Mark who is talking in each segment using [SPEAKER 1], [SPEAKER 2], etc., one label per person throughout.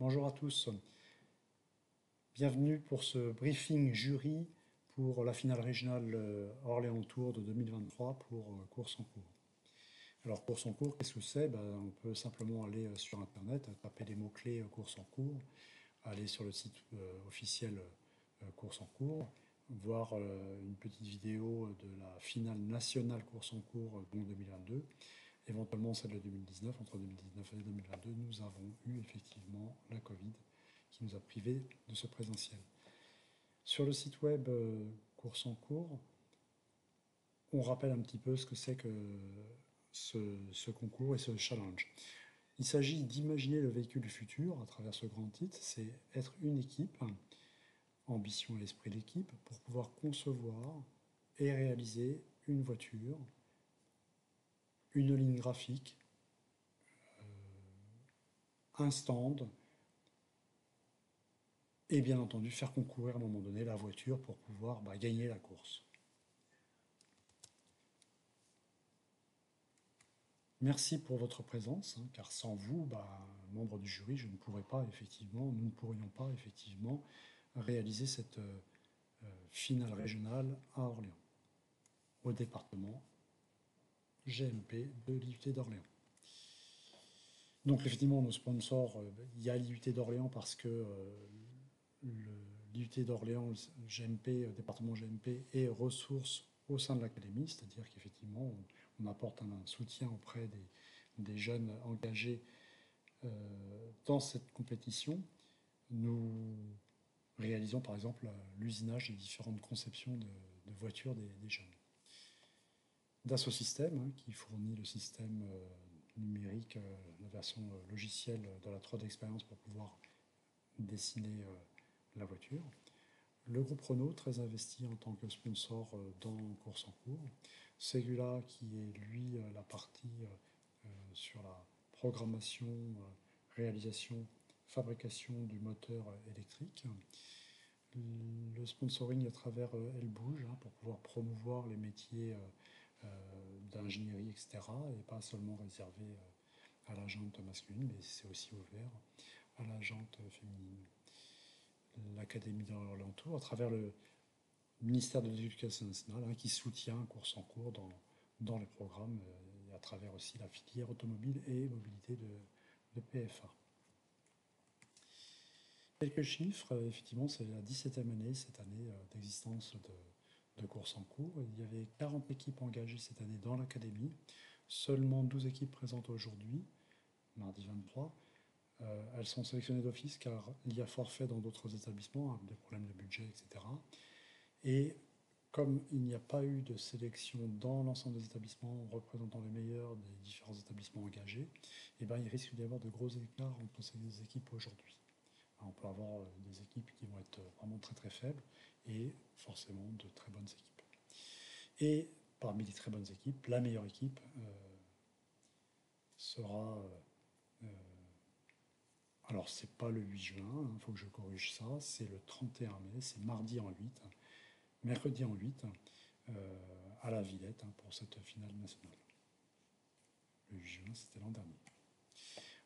[SPEAKER 1] Bonjour à tous. Bienvenue pour ce briefing jury pour la finale régionale euh, Orléans Tour de 2023 pour euh, course en cours. Alors course en cours, qu'est-ce que c'est? Ben, On peut simplement aller euh, sur Internet, taper les mots-clés course en cours, aller sur le site officiel course en cours, voir une petite vidéo de la finale nationale course en cours 2022 éventuellement celle de 2019. Entre 2019 et 2022, nous avons eu effectivement la Covid qui nous a privés de ce présentiel. Sur le site web euh, Course en cours, on rappelle un petit peu ce que c'est que ce, concours et ce challenge. Il s'agit d'imaginer le véhicule futur à travers ce grand titre, c'est être une équipe, ambition et esprit d'équipe, pour pouvoir concevoir et réaliser une voiture une ligne graphique, euh, un stand, et bien entendu faire concourir à un moment donné la voiture pour pouvoir bah, gagner la course. Merci pour votre présence, hein, car sans vous, bah, membre du jury, je ne pourrais pas effectivement, nous ne pourrions pas effectivement réaliser cette euh, euh, finale régionale à Orléans, au département GMP de l'IUT d'Orléans. Donc effectivement, nos sponsors, euh, il y a l'IUT d'Orléans parce que euh, l'IUT d'Orléans, GMP, euh, département GMP, est ressource au sein de l'académie, c'est-à-dire qu'effectivement, on, apporte un, soutien auprès des, jeunes engagés dans cette compétition. Nous réalisons par exemple l'usinage des différentes conceptions de, voitures des jeunes. Dassault Systèmes, hein, qui fournit le système euh, numérique, euh, la version euh, logicielle de la 3D Experience pour pouvoir dessiner la voiture. Le groupe Renault, très investi en tant que sponsor dans Course en cours. Segula, qui est lui la partie sur la programmation, réalisation, fabrication du moteur électrique. Le sponsoring à travers Elle Bouge, hein, pour pouvoir promouvoir les métiers d'ingénierie, etc. Et pas seulement réservé euh, à la jante masculine, mais c'est aussi ouvert à la jante féminine. L'Académie dans Tour, à travers le ministère de l'Éducation nationale, hein, qui soutient course en cours dans, dans les programmes, euh, et à travers aussi la filière automobile et mobilité de, de PFA. Quelques chiffres, effectivement, c'est la 17e année, cette année d'existence de, de course en cours. Il y avait 40 équipes engagées cette année dans l'académie, seulement 12 équipes présentes aujourd'hui, mardi 23. Euh, elles sont sélectionnées d'office car il y a forfait dans d'autres établissements, avec des problèmes de budget, etc. Et comme il n'y a pas eu de sélection dans l'ensemble des établissements représentant les meilleurs des différents établissements engagés, eh ben, il risque d'y avoir de gros écarts entre ces équipes aujourd'hui. On peut avoir euh, des équipes qui vont être vraiment très très faibles et forcément de très bonnes équipes. Et parmi les très bonnes équipes, la meilleure équipe euh, sera. Euh, alors, c'est pas le 8 juin, il hein, faut que je corrige ça, c'est le 31 mai, c'est mardi en 8, mercredi en 8, à la Villette hein, pour cette finale nationale. Le 8 juin, c'était l'an dernier.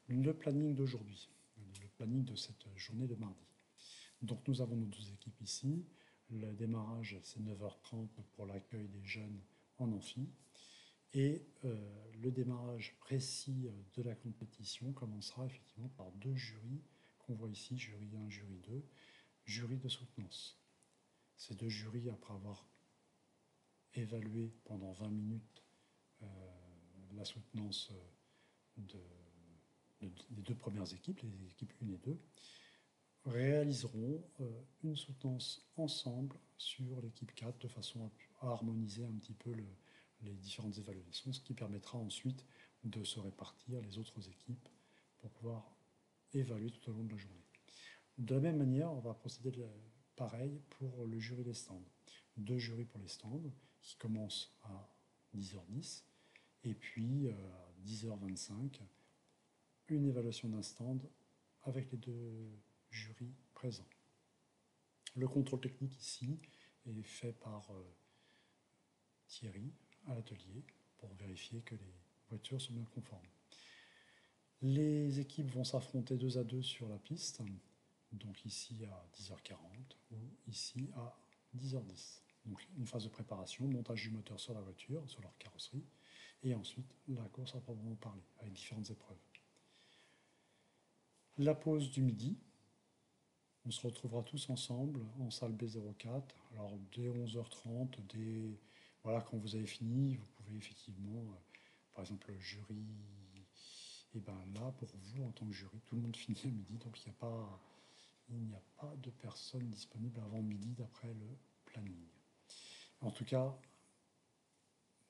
[SPEAKER 1] Le planning d'aujourd'hui le planning de cette journée de mardi. Donc nous avons nos deux équipes ici. Le démarrage, c'est 9h30 pour l'accueil des jeunes en amphi. Et euh, le démarrage précis de la compétition commencera effectivement par deux jurys qu'on voit ici, jury 1, jury 2, jury de soutenance. Ces deux jurys, après avoir évalué pendant 20 minutes euh, la soutenance de, des deux premières équipes, les équipes 1 et 2, réaliseront euh, une soutenance ensemble sur l'équipe 4 de façon à, harmoniser un petit peu les différentes évaluations, ce qui permettra ensuite de se répartir les autres équipes pour pouvoir évaluer tout au long de la journée. De la même manière, on va procéder pareil pour le jury des stands. Deux jurys pour les stands qui commencent à 10h10 et puis euh, à 10h25 une évaluation d'un stand avec les deux jurys présents. Le contrôle technique ici est fait par euh, Thierry à l'atelier pour vérifier que les voitures sont bien conformes. Les équipes vont s'affronter deux à deux sur la piste, donc ici à 10h40 ou ici à 10h10. Donc une phase de préparation, montage du moteur sur la voiture, sur leur carrosserie, et ensuite la course à proprement parler, avec différentes épreuves. La pause du midi, on se retrouvera tous ensemble en salle B04. Alors dès 11h30, dès voilà, quand vous avez fini, vous pouvez effectivement, euh, par exemple, le jury, et ben là, pour vous, en tant que jury, tout le monde finit à midi, donc il n'y a pas, il n'y a pas de personnes disponibles avant midi d'après le planning. En tout cas,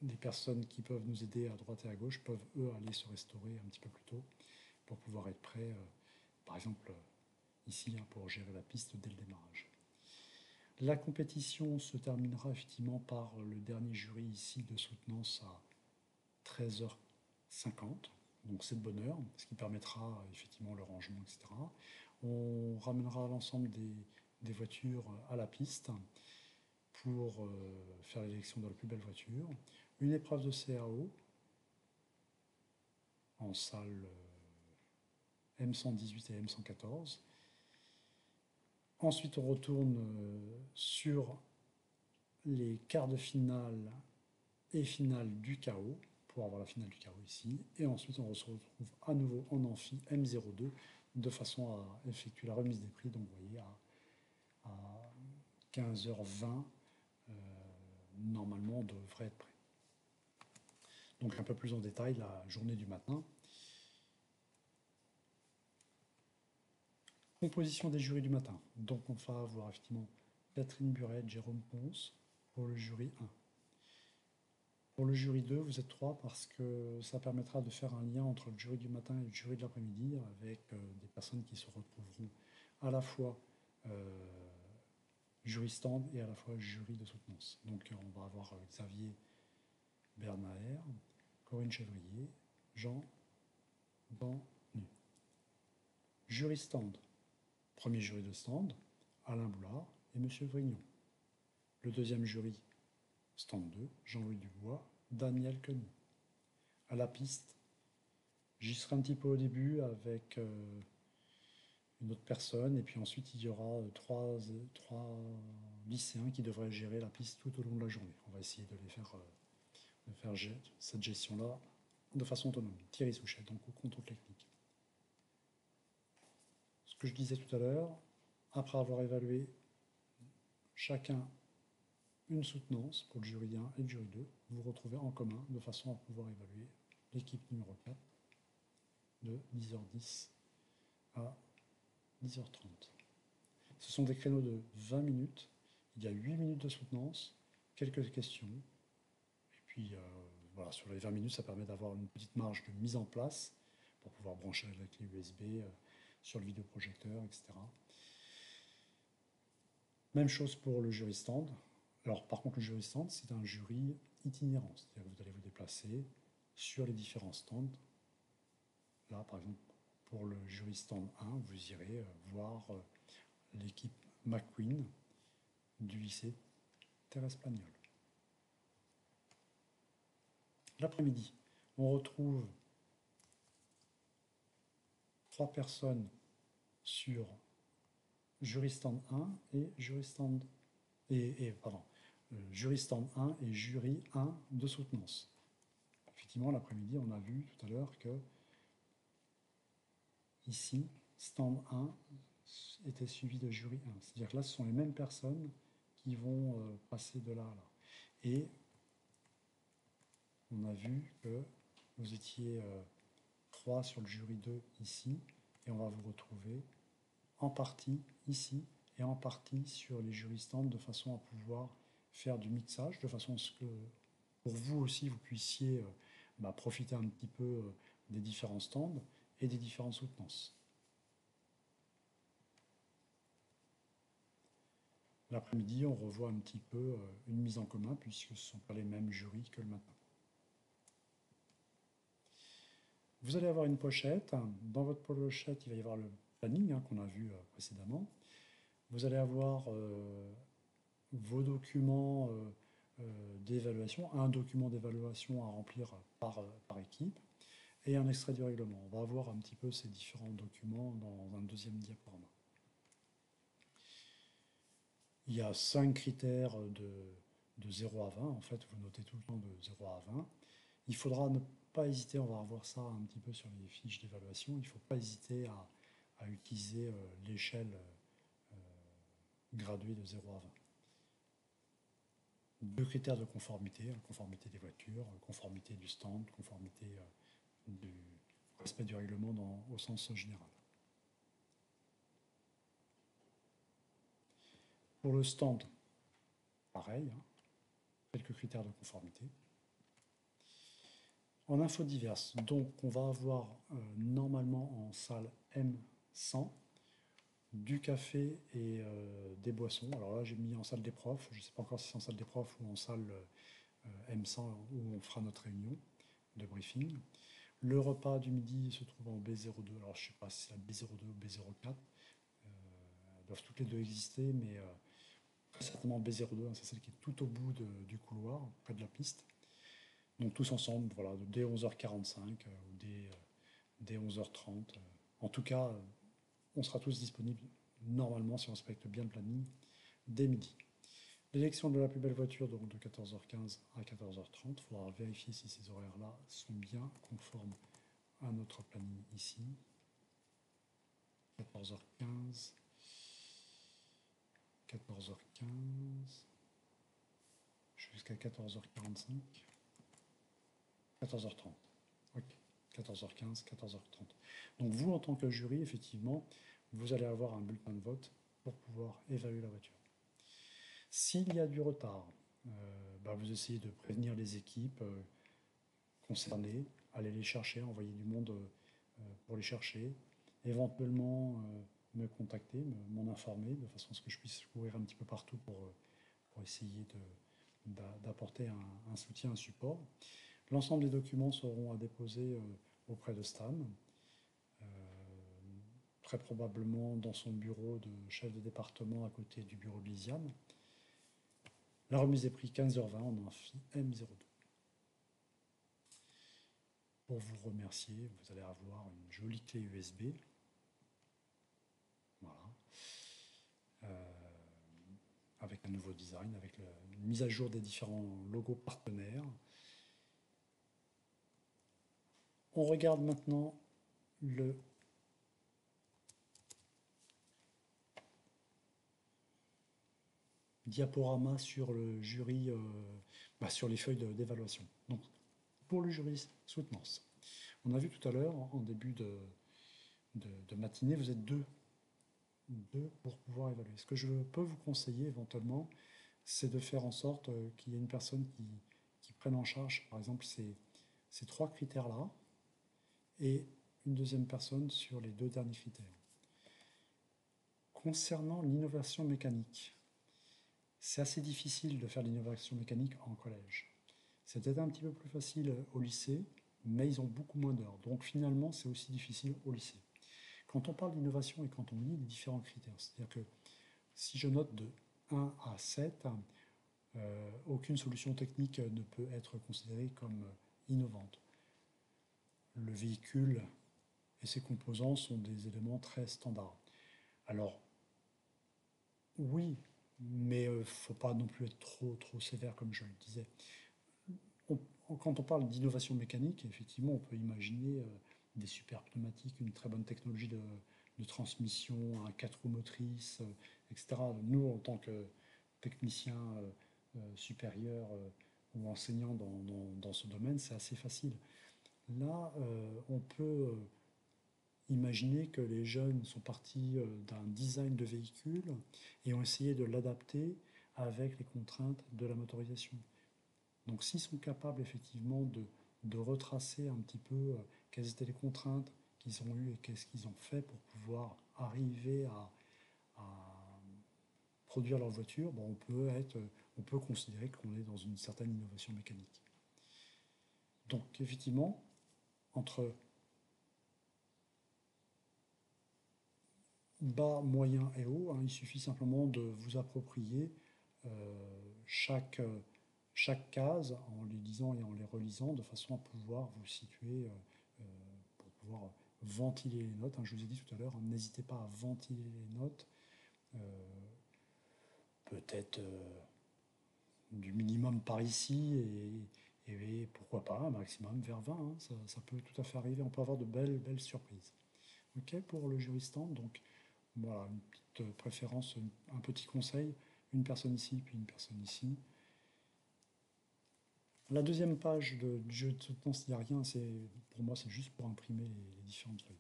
[SPEAKER 1] des personnes qui peuvent nous aider à droite et à gauche peuvent, eux, aller se restaurer un petit peu plus tôt pour pouvoir être prêts, euh, par exemple, ici, hein, pour gérer la piste dès le démarrage. La compétition se terminera effectivement par le dernier jury ici de soutenance à 13h50, donc c'est de bonne heure, ce qui permettra effectivement le rangement, etc. On ramènera l'ensemble des, voitures à la piste pour euh, faire l'élection de la plus belle voiture. Une épreuve de CAO en salle M118 et M114 Ensuite, on retourne euh, sur les quarts de finale et finale du chaos pour avoir la finale du chaos ici. Et ensuite, on se retrouve à nouveau en amphi M02 de façon à effectuer la remise des prix. Donc, vous voyez, à, 15h20, euh, normalement, on devrait être prêt. Donc, un peu plus en détail, la journée du matin. Composition des jurys du matin. Donc on va avoir effectivement Catherine Buret, Jérôme Ponce pour le jury 1. Pour le jury 2, vous êtes trois parce que ça permettra de faire un lien entre le jury du matin et le jury de l'après-midi avec euh, des personnes qui se retrouveront à la fois euh, jury stand et à la fois jury de soutenance. Donc on va avoir euh, Xavier Bernaer, Corinne Chevrier, Jean Banu. Jury stand, Premier jury de stand, Alain Boulard et M. Vrignon. Le deuxième jury, stand 2, Jean-Louis Dubois, Daniel Quenu. À la piste, j'y serai un petit peu au début avec euh, une autre personne, et puis ensuite il y aura euh, trois, trois, lycéens qui devraient gérer la piste tout au long de la journée. On va essayer de les faire, euh, de faire cette gestion-là de façon autonome. Thierry Souchet, donc au contrôle technique je disais tout à l'heure, après avoir évalué chacun une soutenance pour le jury 1 et le jury 2, vous vous retrouvez en commun de façon à pouvoir évaluer l'équipe numéro 4 de 10h10 à 10h30. Ce sont des créneaux de 20 minutes. Il y a 8 minutes de soutenance, quelques questions. Et puis, euh, voilà, sur les 20 minutes, ça permet d'avoir une petite marge de mise en place pour pouvoir brancher la clé USB, sur le vidéoprojecteur, etc. Même chose pour le jury stand. Alors par contre, le jury stand, c'est un jury itinérant, c'est-à-dire que vous allez vous déplacer sur les différents stands. Là, par exemple, pour le jury stand 1, vous irez euh, voir euh, l'équipe McQueen du lycée Thérèse Plagnol. L'après-midi, on retrouve trois personnes sur jury-stand 1 et jury-stand et, pardon, euh, stand 1 et jury 1 de soutenance. Effectivement, l'après-midi, on a vu tout à l'heure que ici, stand 1 était suivi de jury 1. C'est-à-dire que là, ce sont les mêmes personnes qui vont euh, passer de là à là. Et on a vu que vous étiez euh, 3 sur le jury 2 ici, et on va vous retrouver en partie ici et en partie sur les jury stands de façon à pouvoir faire du mixage, de façon à ce que pour vous aussi vous puissiez euh, bah, profiter un petit peu euh, des différents stands et des différentes soutenances. L'après-midi, on revoit un petit peu euh, une mise en commun puisque ce ne sont pas les mêmes jurys que le matin. Vous allez avoir une pochette. Dans votre pochette, il va y avoir le planning hein, qu'on a vu euh, précédemment. Vous allez avoir euh, vos documents euh, d'évaluation, un document d'évaluation à remplir par, équipe. et un extrait du règlement. On va voir un petit peu ces différents documents dans un deuxième diaporama. Il y a cinq critères de, de 0 à 20. En fait, vous notez tout le temps de 0 à 20. Il faudra ne pas hésiter, on va revoir ça un petit peu sur les fiches d'évaluation, il ne faut pas hésiter à, utiliser euh, l'échelle euh, graduée de 0 à 20. Deux critères de conformité, hein, conformité des voitures, conformité du stand, conformité euh, du respect du règlement au sens général. Pour le stand, pareil, hein, quelques critères de conformité. En info diverses, donc on va avoir euh, normalement en salle M100 du café et euh, des boissons. Alors là j'ai mis en salle des profs, je ne sais pas encore si c'est en salle des profs ou en salle euh, M100 où on fera notre réunion de briefing. Le repas du midi se trouve en B02, alors je ne sais pas si c'est B02 ou B04, elles doivent toutes les deux exister, mais certainement B02, hein, c'est celle qui est tout au bout du couloir, près de la piste. Donc tous ensemble, voilà, dès 11h45 euh, ou dès, 11h30. Euh, euh. En tout cas, on sera tous disponibles normalement, si on respecte bien le planning, dès midi. L'élection de la plus belle voiture, donc de 14h15 à 14h30. Il faudra vérifier si ces horaires-là sont bien conformes à notre planning ici. 14h15, 14h15, jusqu'à 14h45. 14h30. Ok. 14h15, 14h30. Donc vous, en tant que jury, effectivement, vous allez avoir un bulletin de vote pour pouvoir évaluer la voiture. S'il y a du retard, euh, bah, vous essayez de prévenir les équipes euh, concernées, aller les chercher, envoyer du monde euh, pour les chercher, éventuellement me contacter, m'en informer, de façon à ce que je puisse courir un petit peu partout pour, essayer d'apporter un, soutien, un support. L'ensemble des documents seront à déposer euh, auprès de Stan, euh, très probablement dans son bureau de chef de département à côté du bureau de. La remise est prise 15h20 en amphi M02. Pour vous remercier, vous allez avoir une jolie clé USB. Voilà. Euh, avec un nouveau design, avec la, mise à jour des différents logos partenaires. On regarde maintenant le diaporama sur le jury, euh, bah, sur les feuilles d'évaluation. Donc, pour le jury soutenance, on a vu tout à l'heure, en début de, matinée, vous êtes deux, pour pouvoir évaluer. Ce que je peux vous conseiller éventuellement, c'est de faire en sorte euh, qu'il y ait une personne qui, prenne en charge, par exemple, ces trois critères-là, et une deuxième personne sur les deux derniers critères. Concernant l'innovation mécanique, c'est assez difficile de faire l'innovation mécanique en collège. C'est peut-être un petit peu plus facile au lycée, mais ils ont beaucoup moins d'heures. Donc finalement, c'est aussi difficile au lycée. Quand on parle d'innovation et quand on lit les différents critères, c'est-à-dire que si je note de 1 à 7, euh, aucune solution technique ne peut être considérée comme innovante le véhicule et ses composants sont des éléments très standards. Alors, oui, mais il euh, ne faut pas non plus être trop, trop sévère, comme je le disais. quand on parle d'innovation mécanique, effectivement, on peut imaginer euh, des super pneumatiques, une très bonne technologie de, transmission, un 4 roues motrices, euh, etc. Nous, en tant que techniciens supérieurs ou enseignants dans, dans ce domaine, c'est assez facile. Là, euh, on peut euh, imaginer que les jeunes sont partis euh, d'un design de véhicule et ont essayé de l'adapter avec les contraintes de la motorisation. Donc s'ils sont capables effectivement de, retracer un petit peu quelles étaient les contraintes qu'ils ont eues et qu'est-ce qu'ils ont fait pour pouvoir arriver à, produire leur voiture, on, peut on peut considérer qu'on est dans une certaine innovation mécanique. Donc effectivement, entre bas, moyen et haut. Hein. Il suffit simplement de vous approprier euh, chaque, chaque case en les lisant et en les relisant de façon à pouvoir vous situer euh, euh, pouvoir ventiler les notes. Hein. Je vous ai dit tout à l'heure, hein, n'hésitez pas à ventiler les notes. Peut-être du minimum par ici et, pourquoi pas maximum vers 20. Hein. ça, peut tout à fait arriver. On peut avoir de belles, surprises. Ok pour le juristant. Donc voilà, une petite préférence, un petit conseil. Une personne ici, puis une personne ici. La deuxième page de, du jeu de soutenance, il n'y a rien. Pour moi, c'est juste pour imprimer les, différentes feuilles.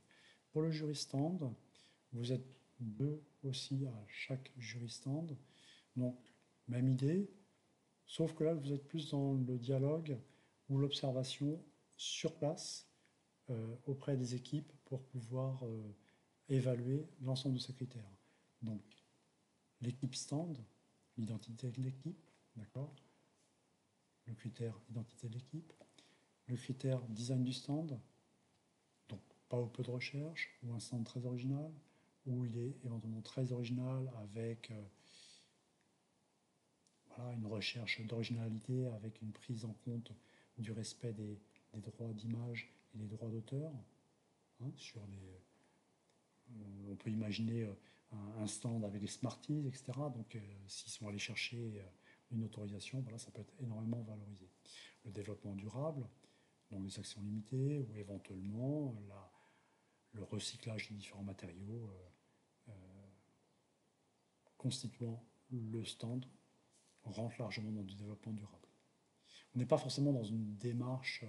[SPEAKER 1] Pour le jury stand, vous êtes deux aussi à chaque jury stand. Donc, même idée, sauf que là, vous êtes plus dans le dialogue ou l'observation sur place euh, auprès des équipes pour pouvoir euh, évaluer l'ensemble de ces critères. Donc, l'équipe stand, l'identité de l'équipe, d'accord? Le critère identité de l'équipe, le critère design du stand, donc pas au peu de recherche, ou un stand très original, ou il est éventuellement très original avec euh, une recherche d'originalité, avec une prise en compte du respect des, des droits d'image et des droits d'auteur. Hein, euh, on peut imaginer euh, un, stand avec des Smarties, etc. Donc, euh, s'ils sont allés chercher une autorisation, ça peut être énormément valorisé. Le développement durable, donc les actions limitées, ou éventuellement le recyclage des différents matériaux constituant le stand rentre largement dans du développement durable. On n'est pas forcément dans une démarche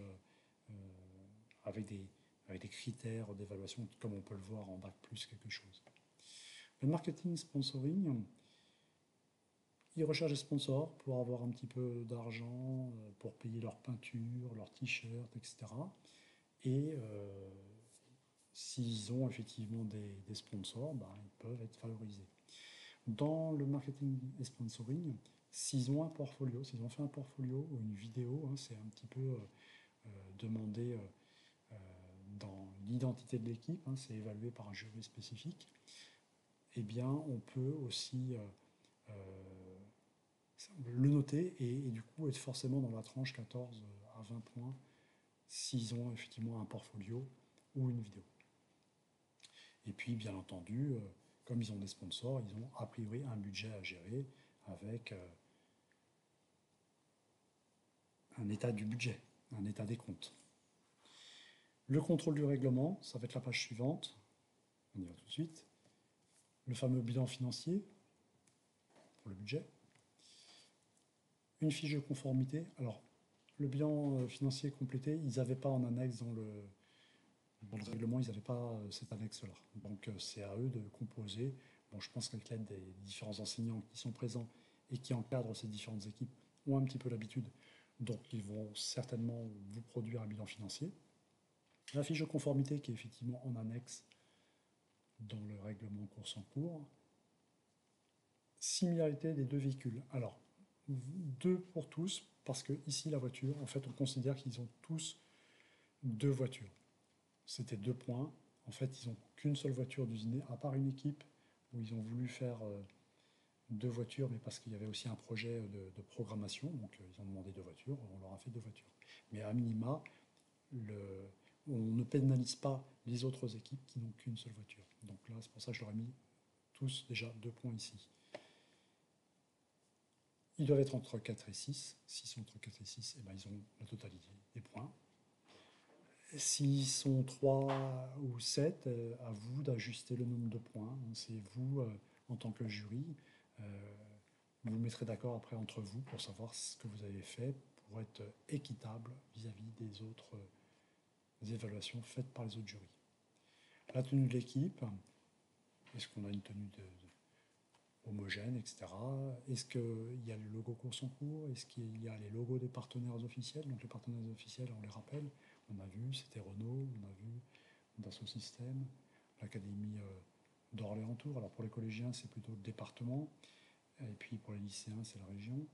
[SPEAKER 1] avec des, avec des critères d'évaluation, comme on peut le voir en bac plus quelque chose. Le marketing sponsoring, ils recherchent des sponsors pour avoir un petit peu d'argent, euh, pour payer leurs peintures, leurs t-shirts, etc. Et euh, s'ils ont effectivement des, sponsors, ben, ils peuvent être valorisés. Dans le marketing et sponsoring, s'ils ont un portfolio, s'ils ont fait un portfolio ou une vidéo, hein, c'est un petit peu euh, demandé dans l'identité de l'équipe, hein, c'est évalué par un jury spécifique, eh bien, on peut aussi euh, euh, le noter et, du coup être forcément dans la tranche 14 à 20 points s'ils ont effectivement un portfolio ou une vidéo. Et puis, bien entendu, euh, comme ils ont des sponsors, ils ont a priori un budget à gérer avec un état du budget, un état des comptes. Le contrôle du règlement, ça va être la page suivante. On y va tout de suite. Le fameux bilan financier pour le budget. Une fiche de conformité. Alors, le bilan euh, financier complété, ils n'avaient pas en annexe dans le, règlement, ils n'avaient pas euh, cette annexe-là. Donc, euh, c'est à eux de composer. Bon, je pense qu'avec l'aide des différents enseignants qui sont présents et qui encadrent ces différentes équipes, ont un petit peu l'habitude. Donc, ils vont certainement vous produire un bilan financier. La fiche de conformité qui est effectivement en annexe dans le règlement course en cours. Similarité des deux véhicules. Alors, deux pour tous, parce que ici, la voiture, en fait, on considère qu'ils ont tous deux voitures. C'était deux points. En fait, ils n'ont qu'une seule voiture d'usinée, à part une équipe où ils ont voulu faire euh, deux voitures, mais parce qu'il y avait aussi un projet de, programmation. Donc, euh, ils ont demandé deux voitures, on leur a fait deux voitures. Mais à minima, on ne pénalise pas les autres équipes qui n'ont qu'une seule voiture. Donc là, c'est pour ça que je leur ai mis tous déjà deux points ici. Ils doivent être entre 4 et 6. S'ils sont entre 4 et 6, eh ben, ils ont la totalité des points. S'ils sont 3 ou 7, euh, à vous d'ajuster le nombre de points. C'est vous, euh, en tant que jury, vous vous mettrez d'accord après entre vous pour savoir ce que vous avez fait pour être équitable vis-à-vis des autres évaluations faites par les autres jurys. La tenue de l'équipe, est-ce qu'on a une tenue homogène, etc. Est-ce qu'il y a le logo course en cours? Est-ce qu'il y a les logos des partenaires officiels? Donc les partenaires officiels, on les rappelle, on a vu, c'était Renault, on a vu Dassault Systèmes, l'Académie euh, d'Orléans-Tours. Alors pour les collégiens, c'est plutôt le département, et puis pour les lycéens, c'est la région.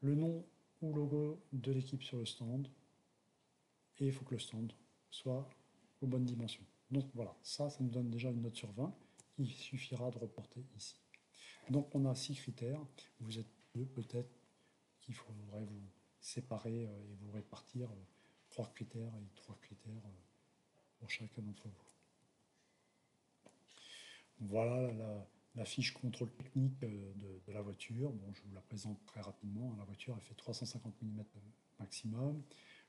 [SPEAKER 1] Le nom ou logo de l'équipe sur le stand, et il faut que le stand soit aux bonnes dimensions. Donc voilà, ça, ça nous donne déjà une note sur 20 qui suffira de reporter ici. Donc on a six critères. Vous êtes deux, peut-être qu'il faudrait vous séparer euh, et vous répartir euh, trois critères et trois critères euh, pour chacun d'entre vous. Voilà la, fiche contrôle technique de, la voiture. Je vous la présente très rapidement. La voiture fait 350 mm maximum,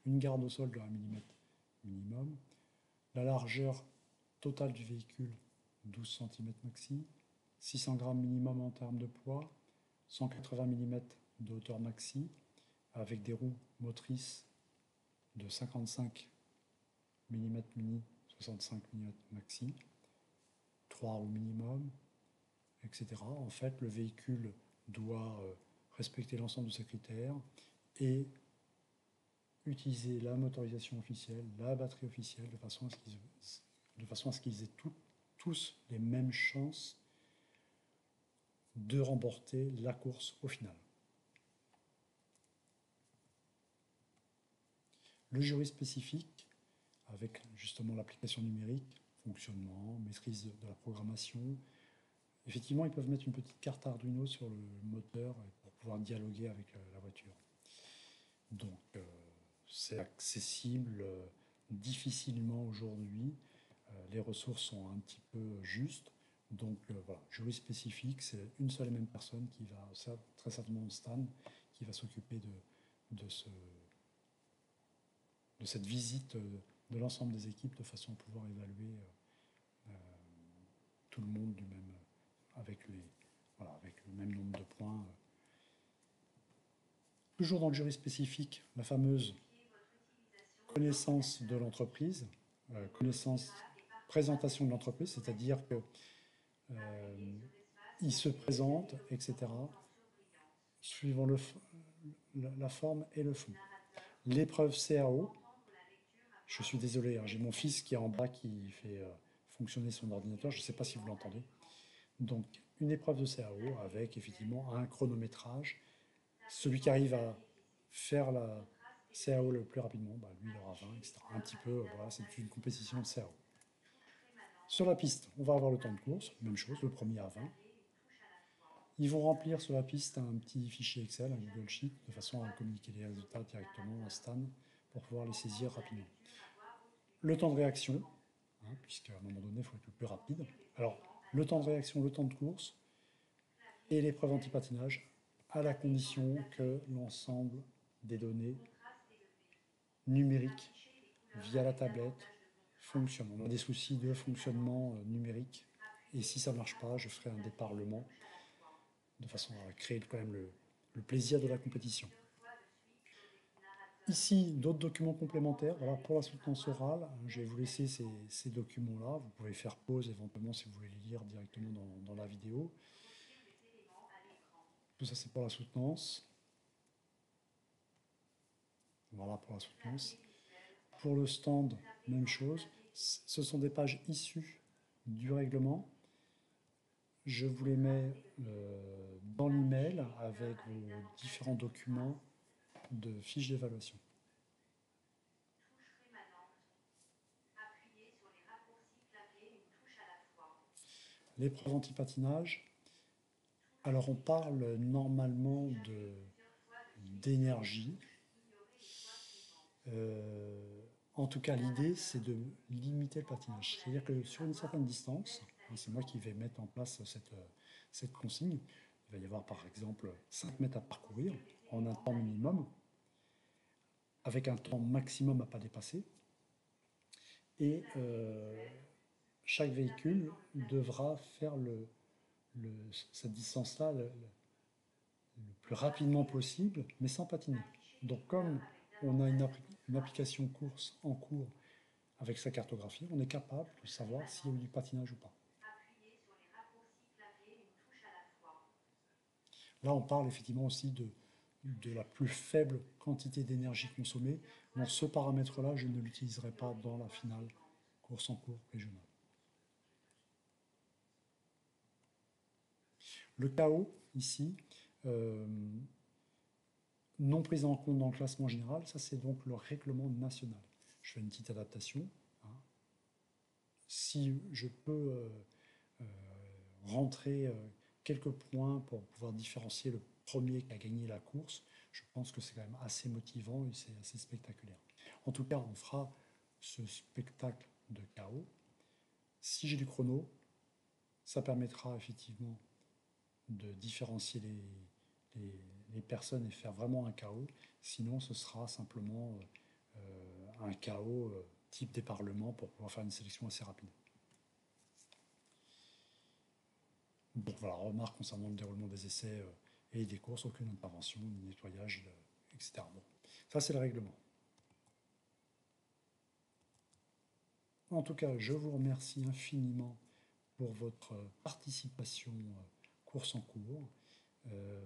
[SPEAKER 1] une garde au sol de 1 mm minimum, la largeur totale du véhicule 12 cm maxi, 600 g minimum en termes de poids, 180 mm de hauteur maxi, avec des roues motrices de 55 mm mini, 65 mm maxi, 3 roues minimum, etc. En fait, le véhicule doit euh, respecter l'ensemble de ces critères et utiliser la motorisation officielle, la batterie officielle, de façon à ce qu'ils aient tous les mêmes chances de remporter la course au final. Le jury spécifique, avec justement l'application numérique, fonctionnement, maîtrise de la programmation, effectivement, ils peuvent mettre une petite carte Arduino sur le moteur pour pouvoir dialoguer avec euh, la voiture. Donc, euh, c'est accessible euh, difficilement aujourd'hui. les ressources sont un petit peu justes. Donc voilà, jury spécifique, c'est une seule et même personne qui va, très certainement Stan, qui va s'occuper de, de, ce, de cette visite de l'ensemble des équipes de façon à pouvoir évaluer euh, tout le monde du même, avec, les, avec le même nombre de points. Toujours dans le jury spécifique, la fameuse connaissance de l'entreprise, euh, connaissance, présentation de l'entreprise, c'est-à-dire que euh, se présente, etc., suivant la forme et le fond. L'épreuve CAO, je suis désolé, hein, j'ai mon fils qui est en bas qui fait euh, fonctionner son ordinateur, je ne sais pas si vous l'entendez. Donc, une épreuve de CAO avec effectivement un chronométrage. Celui qui arrive à faire la CAO le plus rapidement, bah, lui, il aura 20, etc. Un petit peu, euh, c'est une compétition de CAO. Sur la piste, on va avoir le temps de course, même chose, le premier à 20. Ils vont remplir sur la piste un petit fichier Excel, un Google Sheet, de façon à communiquer les résultats directement à Stan pour pouvoir les saisir rapidement le temps de réaction, hein, puisqu'à un moment donné, il faut être plus rapide. Alors, le temps de réaction, le temps de course et l'épreuve anti-patinage, à la condition que l'ensemble des données numériques via la tablette fonctionnent. On a des soucis de fonctionnement euh, numérique, et si ça ne marche pas, je ferai un déparlement de façon à créer quand même le plaisir de la compétition. Ici, d'autres documents complémentaires. Voilà, pour la soutenance orale, je vais vous laisser ces, documents-là. Vous pouvez faire pause éventuellement si vous voulez les lire directement dans, la vidéo. Tout ça, c'est pour la soutenance. Voilà pour la soutenance. Pour le stand, même chose. Ce sont des pages issues du règlement. Je vous les mets euh, dans l'email avec vos différents documents de fiches d'évaluation. L'épreuve anti-patinage, alors on parle normalement d'énergie. Euh, en tout cas, l'idée, c'est de limiter le patinage. C'est-à-dire que sur une certaine distance, hein, c'est moi qui vais mettre en place cette, cette consigne, il va y avoir par exemple 5 mètres à parcourir en un temps minimum avec un temps maximum à ne pas dépasser. Et euh, chaque véhicule devra faire le, cette distance-là le, plus rapidement possible, mais sans patiner. Donc comme on a une, une, application course en cours avec sa cartographie, on est capable de savoir s'il y a eu du patinage ou pas. Là, on parle effectivement aussi de, de la plus faible quantité d'énergie consommée. Ce paramètre-là, je ne l'utiliserai pas dans la finale course en cours régionale. Le chaos, ici, euh, non pris en compte dans le classement général, ça c'est donc le règlement national. Je fais une petite adaptation. Hein. Si je peux euh, euh, rentrer quelques points pour pouvoir différencier le premier qui a gagné la course, je pense que c'est quand même assez motivant et c'est assez spectaculaire. En tout cas, on fera ce spectacle de chaos. Si j'ai du chrono, ça permettra effectivement de différencier les, personnes et faire vraiment un chaos. Sinon, ce sera simplement euh, un chaos euh, type des parlements pour pouvoir faire une sélection assez rapide. Bon, voilà, remarque concernant le déroulement des essais euh, et des courses, aucune intervention, ni nettoyage, etc. Bon, ça c'est le règlement. En tout cas, je vous remercie infiniment pour votre participation course en cours. Euh,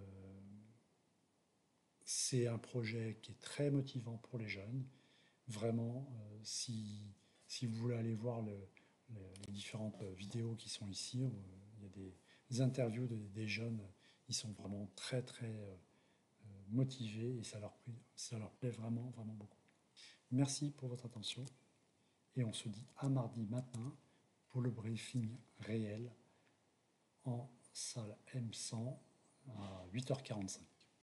[SPEAKER 1] c'est un projet qui est très motivant pour les jeunes. Vraiment, euh, si, si vous voulez aller voir les différentes vidéos qui sont ici, euh, il y a des, interviews des jeunes, ils sont vraiment très très motivés et ça leur, ça leur plaît vraiment, vraiment beaucoup. Merci pour votre attention et on se dit à mardi matin pour le briefing réel en salle M100 à 8h45.